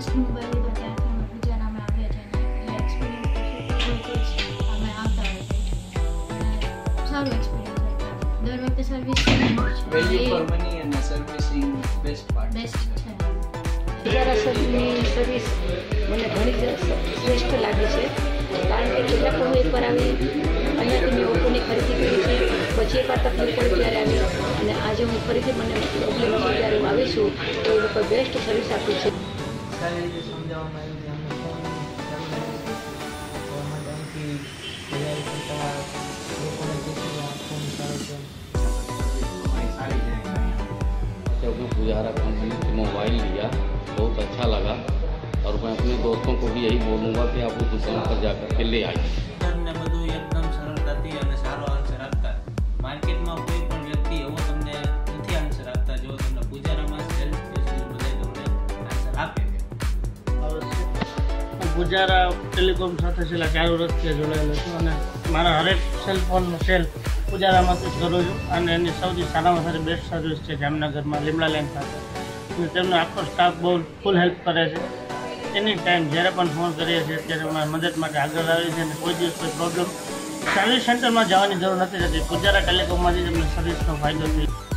First mobile લીધો ત્યારે પણ બીજા નામે આપણે જઈને એક્સપિરિયન્સ અમે આવતા હોય સારું એક્સપિરિયન્સ દર વખતે સર્વિસ બેસ્ટ પાર્ટ બેસ્ટ છે. સર્વિસ મને ઘણી જ શ્રેષ્ઠ લાગે છે. કારણ કે કેટલાક પણ એકવાર આવી અહીંયાથી મેં ઓપોની ખરીદી કરી છે. પછી એકવાર તકલીફ પડી ત્યારે આવી અને આજે હું ફરીથી મને તકલીફ ત્યારે હું આવીશું તો એ લોકો બેસ્ટ સર્વિસ આપી છે. સારી રીતે સમજાવવામાં આવ્યું છે અમને ફોન સારું લાગે છે ગવર્મેન્ટ અહીંથી તૈયારી કરતા લોકોને કીધું કે આ ફોન સારો છે जब मैं पुजारा कंपनी से मोबाइल लिया बहुत अच्छा लगा और मैं अपने दोस्तों को भी यही बोलूँगा कि आप उस दुकान पर जा कर के ले आइए ને બધું એકદમ સરળતાથી અને સારો આન્સર આપતા માર્કેટમાં કોઈ પણ હું પૂજારા ટેલિકોમ સાથે છેલ્લા ચાર વર્ષથી જોડાયેલો છું અને મારા હરેક સેલ ફોનનો સેલ ગુજારામાંથી જ કરું છું અને એની સૌથી સારામાં સારી બેસ્ટ સર્વિસ છે જામનગરમાં લીમડા લાઈન પાસે અને તેમનો આખો સ્ટાફ બહુ ફૂલ હેલ્પ કરે છે. એની ટાઈમ જ્યારે પણ ફોન કરીએ છીએ ત્યારે અમારી મદદ માટે આગળ આવે છે અને કોઈ દિવસ કોઈ પ્રોબ્લેમ સર્વિસ સેન્ટરમાં જવાની જરૂર નથી રહેતી. ગુજારા ટેલિકોમમાંથી જ અમને સર્વિસનો ફાયદો થયો.